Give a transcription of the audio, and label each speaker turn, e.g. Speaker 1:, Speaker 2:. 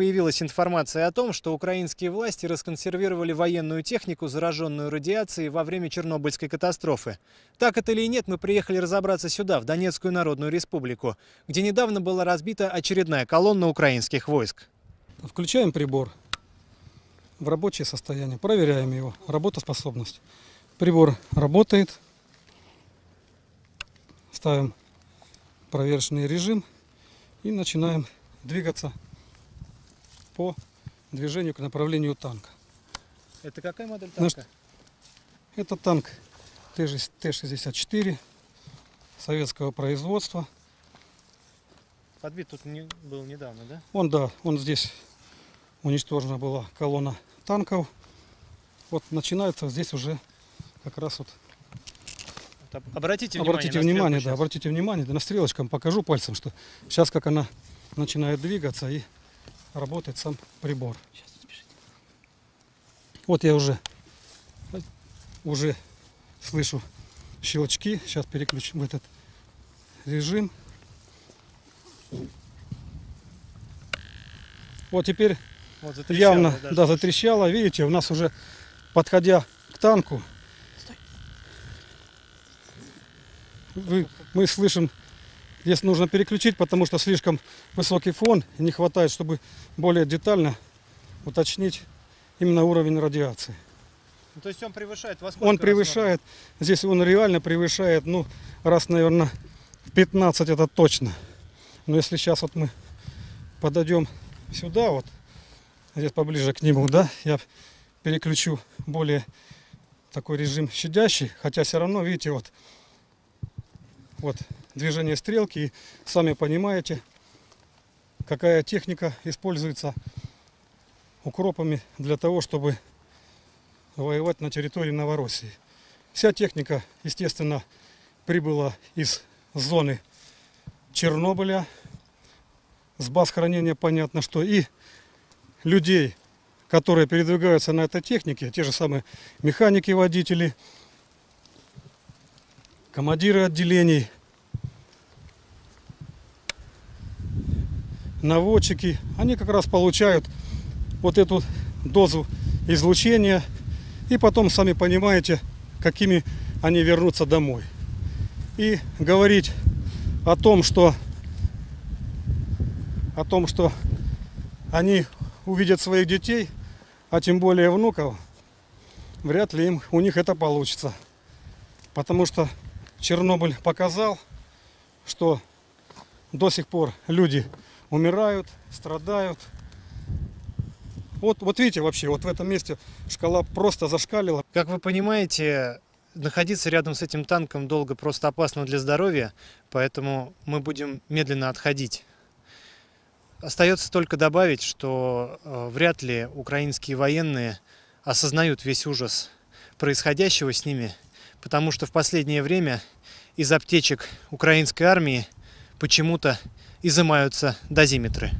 Speaker 1: появилась информация о том, что украинские власти расконсервировали военную технику, зараженную радиацией во время Чернобыльской катастрофы. Так это или нет, мы приехали разобраться сюда, в Донецкую Народную Республику, где недавно была разбита очередная колонна украинских войск.
Speaker 2: Включаем прибор в рабочее состояние, проверяем его, работоспособность. Прибор работает, ставим проверочный режим и начинаем двигаться по движению к направлению танка.
Speaker 1: Это какая модель танка?
Speaker 2: Это танк Т-64 советского производства.
Speaker 1: Подбит тут не, был недавно, да?
Speaker 2: Он, да, он здесь уничтожена была колонна танков. Вот начинается здесь уже как раз вот.
Speaker 1: Вот об- Обратите внимание,
Speaker 2: обратите внимание, да,
Speaker 1: щас.
Speaker 2: обратите внимание, да, на стрелочкам покажу пальцем, что сейчас как она начинает двигаться и работает сам прибор. Вот я уже уже слышу щелчки. Сейчас переключим в этот режим. Вот теперь
Speaker 1: Вот затрещало
Speaker 2: явно,
Speaker 1: даже.
Speaker 2: да, затрещало. Видите, у нас уже подходя к танку, вы- мы слышим, здесь нужно переключить, потому что слишком высокий фон, не хватает, чтобы более детально уточнить именно уровень радиации.
Speaker 1: Ну, то есть он превышает
Speaker 2: Он превышает, здесь он реально превышает, ну, раз, наверное, в 15 это точно. Но если сейчас вот мы подойдем сюда, вот, здесь поближе к нему, да, я переключу более такой режим щадящий, хотя все равно, видите, вот, вот движение стрелки, и сами понимаете, какая техника используется укропами для того, чтобы воевать на территории Новороссии. Вся техника, естественно, прибыла из зоны Чернобыля, с баз хранения понятно что, и людей, которые передвигаются на этой технике, те же самые механики, водители, командиры отделений, наводчики, они как раз получают вот эту дозу излучения и потом, сами понимаете, какими они вернутся домой. И говорить о том, что о том, что они увидят своих детей, а тем более внуков, вряд ли им, у них это получится. Потому что Чернобыль показал, что до сих пор люди умирают, страдают. Вот, вот видите вообще, вот в этом месте шкала просто зашкалила.
Speaker 1: Как вы понимаете, находиться рядом с этим танком долго просто опасно для здоровья, поэтому мы будем медленно отходить. Остается только добавить, что э, вряд ли украинские военные осознают весь ужас происходящего с ними, потому что в последнее время из аптечек украинской армии почему-то изымаются дозиметры.